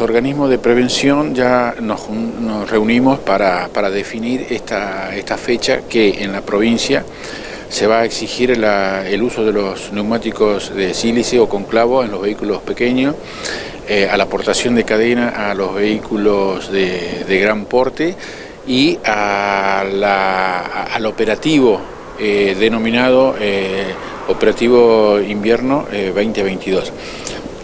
organismos de prevención ya nos, reunimos para, definir esta, esta, fecha que en la provincia se va a exigir el uso de los neumáticos de sílice o con clavo en los vehículos pequeños, eh, a la aportación de cadena a los vehículos de, gran porte y al operativo eh, denominado eh, Operativo Invierno 2022.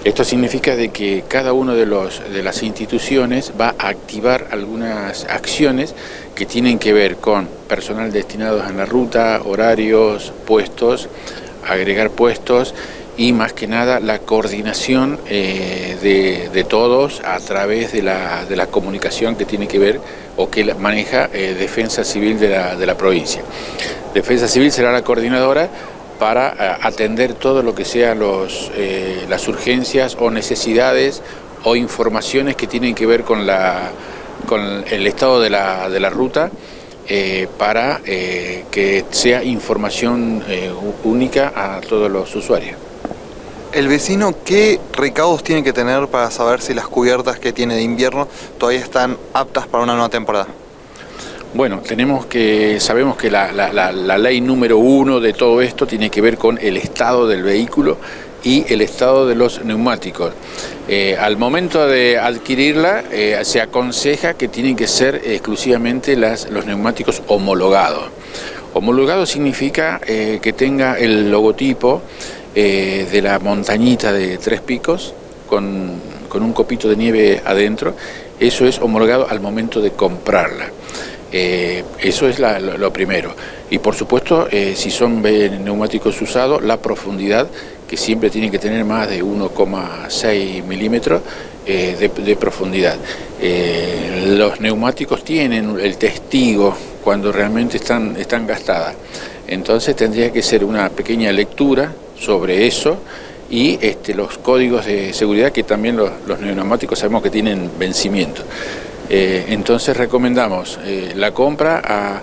Esto significa de que cada una de, de las instituciones va a activar algunas acciones que tienen que ver con personal destinados en la ruta, horarios, puestos, agregar puestos y más que nada la coordinación eh, de, todos a través de la, comunicación que tiene que ver o que maneja eh, Defensa Civil de la, de la provincia. Defensa Civil será la coordinadora para eh, atender todo lo que sean eh, las urgencias o necesidades o informaciones que tienen que ver con, la, con el estado de la, de la ruta eh, para que sea información única a todos los usuarios. ¿El vecino qué recaudos tiene que tener para saber si las cubiertas que tiene de invierno todavía están aptas para una nueva temporada? Bueno, tenemos que, sabemos que la, ley número uno de todo esto tiene que ver con el estado del vehículo y el estado de los neumáticos. Eh, al momento de adquirirla eh, se aconseja que tienen que ser exclusivamente los neumáticos homologados. Homologado significa eh, que tenga el logotipo de la montañita de tres picos con, un copito de nieve adentro. Eso es homologado al momento de comprarla. Eh, eso es lo, primero. Y por supuesto, eh, si son neumáticos usados, la profundidad, que siempre tienen que tener más de 1,6 milímetros eh, de, profundidad. los neumáticos tienen el testigo cuando realmente están, están gastadas. Entonces tendría que ser una pequeña lectura sobre eso y este, los códigos de seguridad que también los, los neumáticos sabemos que tienen vencimiento. Eh, entonces recomendamos eh, la compra a,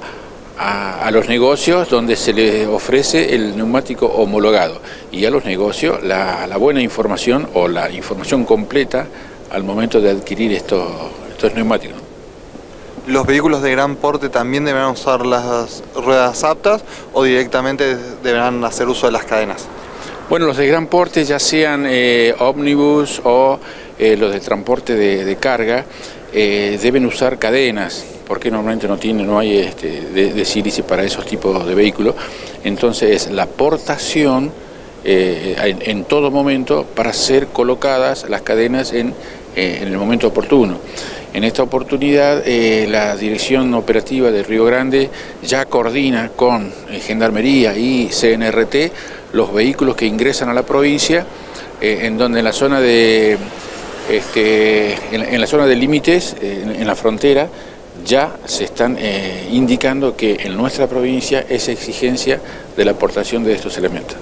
los negocios donde se les ofrece el neumático homologado y a los negocios la, buena información o la información completa al momento de adquirir estos, estos neumáticos. ¿Los vehículos de gran porte también deberán usar las ruedas aptas o directamente deberán hacer uso de las cadenas? Bueno, los de gran porte, ya sean eh, ómnibus o los de transporte de carga, eh, deben usar cadenas, porque normalmente no tiene, no hay este, de, sílice para esos tipos de vehículos. Entonces la portación eh, en, todo momento para ser colocadas las cadenas en, eh, en el momento oportuno. En esta oportunidad la Dirección Operativa de Río Grande ya coordina con Gendarmería y CNRT los vehículos que ingresan a la provincia, en donde en la zona de este, en, la zona de límites, en, la frontera, ya se están eh, indicando que en nuestra provincia es exigencia de la aportación de estos elementos.